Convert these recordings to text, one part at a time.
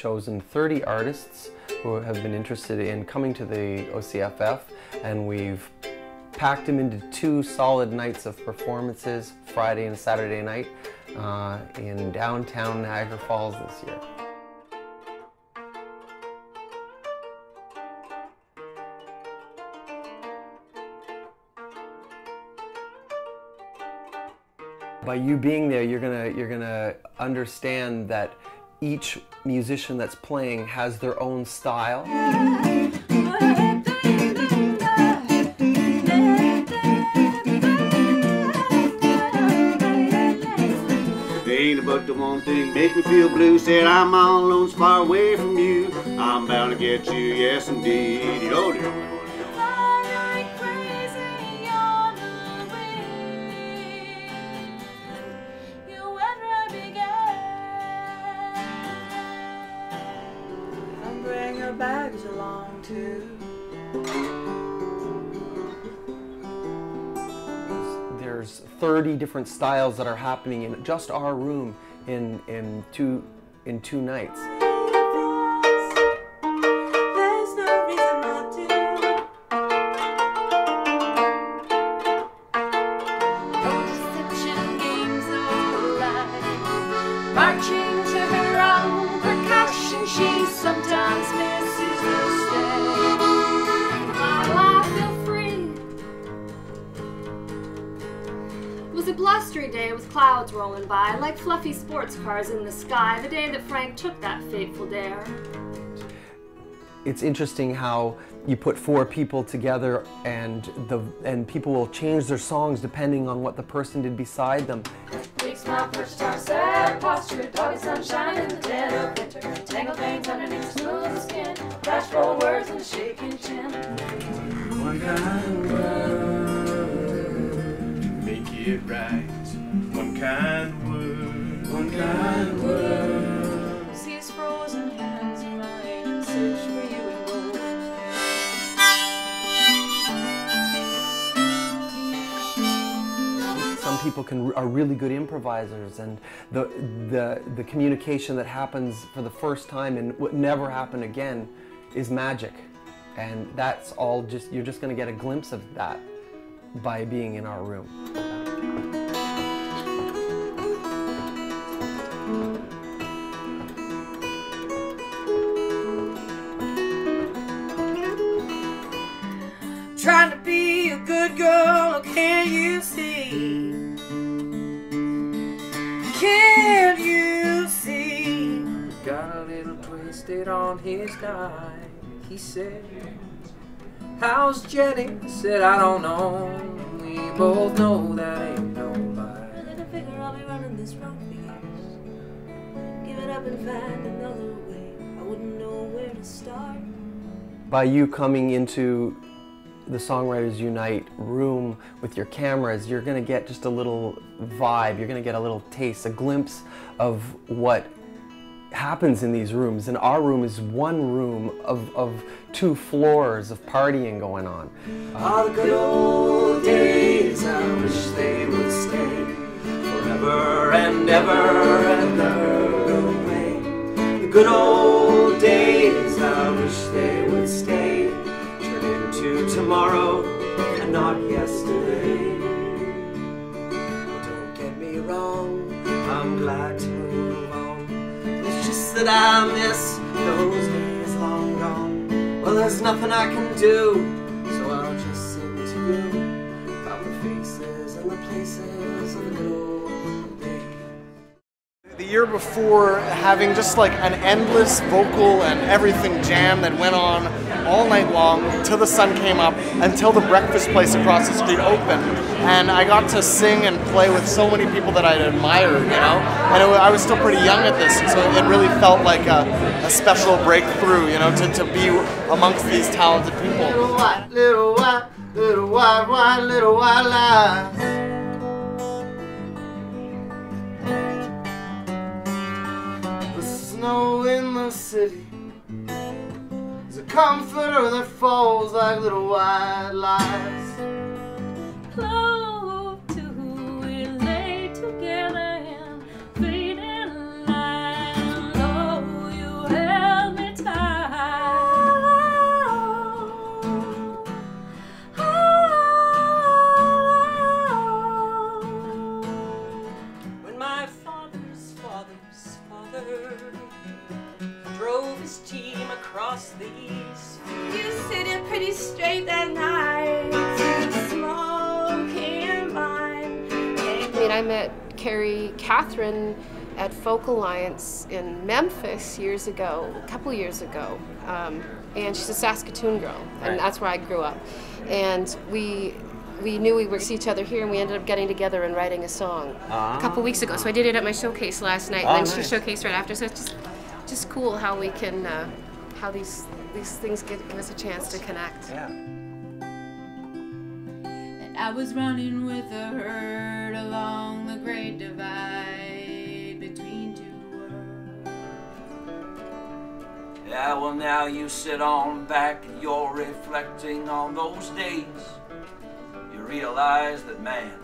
chosen 30 artists who have been interested in coming to the OCFF and we've packed them into two solid nights of performances, Friday and Saturday night, uh, in downtown Niagara Falls this year. By you being there, you're gonna you're gonna understand that each musician that's playing has their own style. Ain't but the one thing makes me feel blue. Said I'm all alone, far away from you. I'm bound to get you, yes indeed. Yo, yo, There's 30 different styles that are happening in just our room in in two in two nights. Blustery day with clouds rolling by, like fluffy sports cars in the sky, the day that Frank took that fateful dare. It's interesting how you put four people together and the and people will change their songs depending on what the person did beside them. Big smile, perched star, sad posture, doggy sunshine in the dead of winter. Tangled veins underneath smooth skin, bashful words and a shaking chin. One kind word, make it right. One kind word, one kind word. See frozen hands in mine and search for you in both. Some people can are really good improvisers, and the the the communication that happens for the first time and what never happen again is magic, and that's all just you're just going to get a glimpse of that by being in our room. See? Can you see? He Got a little twisted on his night. He said, How's Jenny? I said, I don't know. We both know that ain't no lie. I didn't figure I'll be running this road for years. Give it up and find another way. I wouldn't know where to start. By you coming into the Songwriters Unite room with your cameras, you're to get just a little vibe, you're to get a little taste, a glimpse of what happens in these rooms. And our room is one room of, of two floors of partying going on. All the good old days, I wish they would stay forever and ever and ever away. The good old days, I wish they would stay, tomorrow and not yesterday. Don't get me wrong, I'm glad to move on. It's just that I miss those days long gone. Well, there's nothing I can do, so I'll just sing to you about the faces and the places of the good old. The year before, having just like an endless vocal and everything jam that went on all night long till the sun came up, until the breakfast place across the street opened. And I got to sing and play with so many people that I'd admired, you know? And it, I was still pretty young at this, so it really felt like a, a special breakthrough, you know, to, to be amongst these talented people. Little white, little white, little white, white, little white lies. The snow in the city comforter that falls like little white lies. Catherine at Folk Alliance in Memphis years ago, a couple years ago. Um, and she's a Saskatoon girl, and Right. that's where I grew up. And we we knew we would see each other here, and we ended up getting together and writing a song a couple weeks ago. So I did it at my showcase last night, Oh, and then nice. she showcased right after. So it's just just cool how we can uh, how these these things give, give us a chance to connect. Yeah. And I was running with a herd along the great divide Yeah, well, now you sit on back and you're reflecting on those days. You realize that man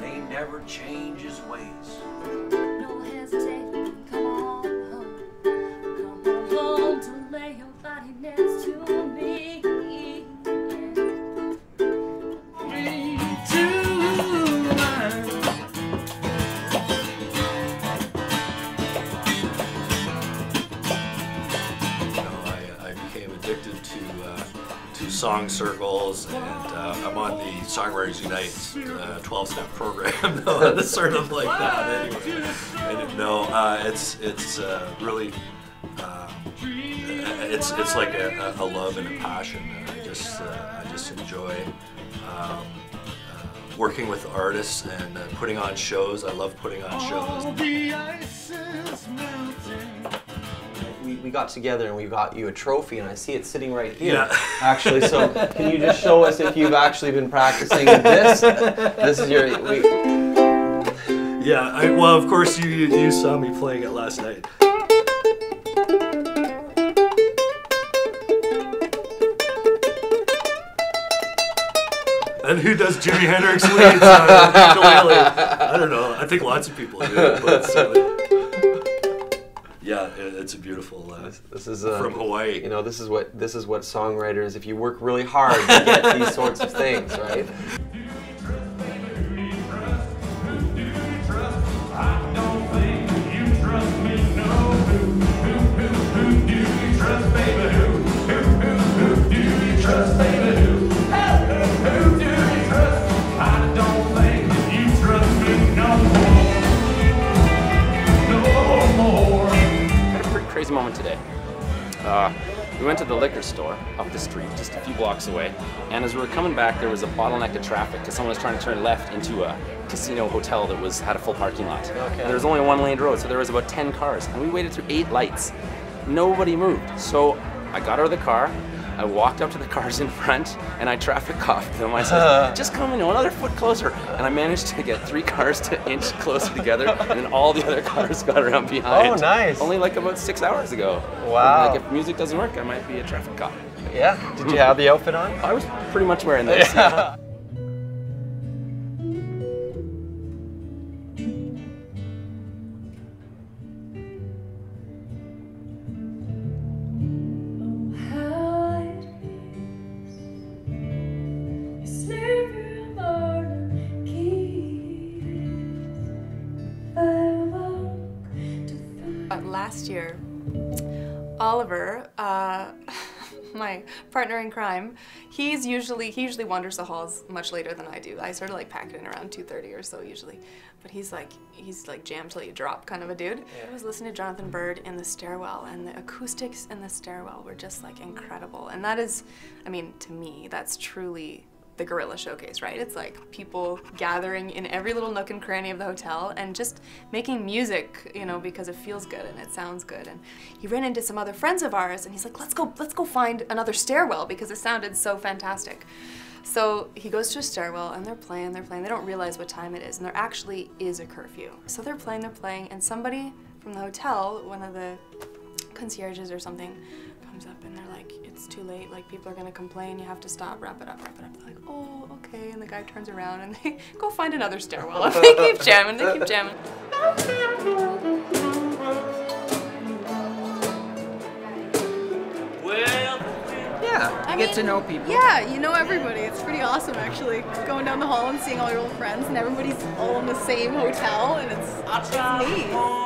may never change his ways. Song circles, and uh, I'm on the Songwriters Unite uh, 12-step program. no, it's sort of like that anyway. And no, uh, it's it's uh, really uh, it's it's like a, a love and a passion. I just uh, I just enjoy. Um, uh, Working with artists and uh, putting on shows. I love putting on shows. We, got together and we got you a trophy, and I see it sitting right here. Yeah. Actually, so can you just show us if you've actually been practicing this? This is your. We, Yeah, I, well, of course you you you saw me playing it last night. And who does Jimi Hendrix leads on ukulele? I don't know. I think lots of people do. But so, yeah, it, it's a beautiful. Uh, this is uh, from Hawaii. You know, this is what this is what songwriters. If you work really hard, you get these sorts of things, right? Blocks away, and as we were coming back, there was a bottleneck of traffic because someone was trying to turn left into a casino hotel that was had a full parking lot. Okay. And there was only a one-lane road, so there was about 10 cars, and we waited through eight lights. Nobody moved. So I got out of the car, I walked up to the cars in front, and I traffic coughed them. I said, uh-huh. "Just come, you know, another foot closer." And I managed to get three cars to inch closer together, and then all the other cars got around behind. Oh, nice. Only like about six hours ago. Wow. Like if music doesn't work, I might be a traffic cop. Yeah. Did you have the outfit on? I was pretty much wearing this. Yeah. my partner in crime, he's usually he usually wanders the halls much later than I do. I sort of like pack it in around 2:30 or so usually, but he's like he's like jam till you drop kind of a dude. I was listening to Jonathan Bird in the stairwell, and the acoustics in the stairwell were just like incredible. And that is, I mean, to me, that's truly the Guerrilla Showcase, right? It's like people gathering in every little nook and cranny of the hotel and just making music, you know, because it feels good and it sounds good. And he ran into some other friends of ours and he's like, let's go, let's go find another stairwell because it sounded so fantastic. So he goes to a stairwell and they're playing, they're playing. They don't realize what time it is and there actually is a curfew. So they're playing, they're playing, and somebody from the hotel, one of the concierges or something, comes up and they're like, it's too late, like people are gonna complain, you have to stop, wrap it up, wrap it up. They're like, oh, okay. And the guy turns around and they go find another stairwell. And they keep jamming, they keep jamming. Yeah, I you get mean, to know people. Yeah, you know everybody. It's pretty awesome actually. Going down the hall and seeing all your old friends, and everybody's all in the same hotel, and it's, it's neat.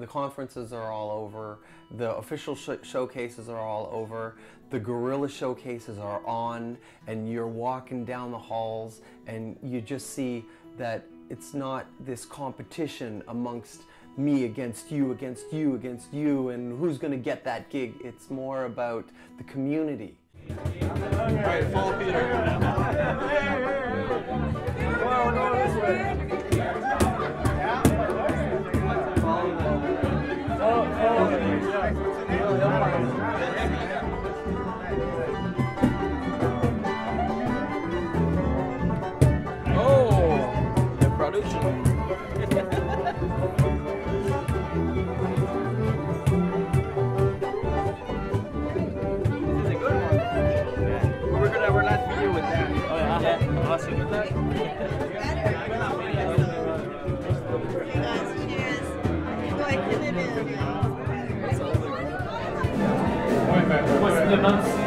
The conferences are all over. The official sh- showcases are all over. The guerrilla showcases are on, and you're walking down the halls, and you just see that it's not this competition amongst me against you, against you, against you, and who's going to get that gig. It's more about the community. All right, follow Peter. Oh, the production. We're gonna we're not to with that. Oh, I have Ende Mann